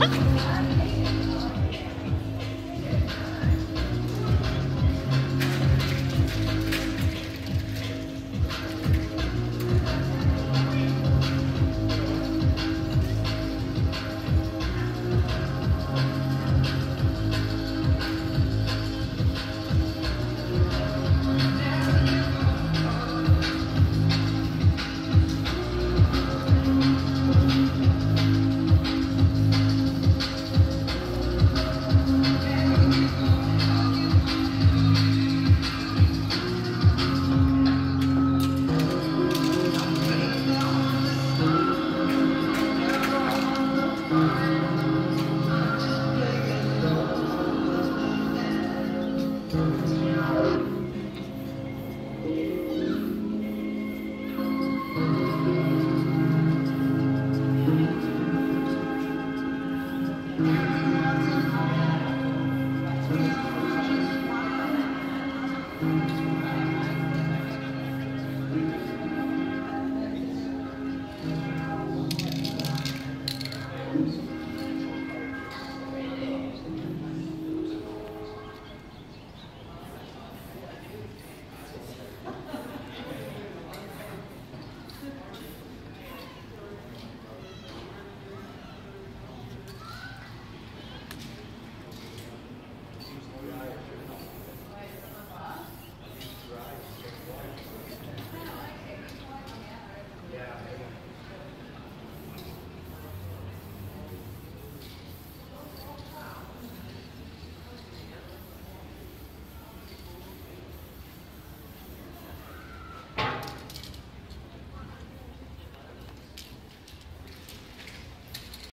あっ! Thank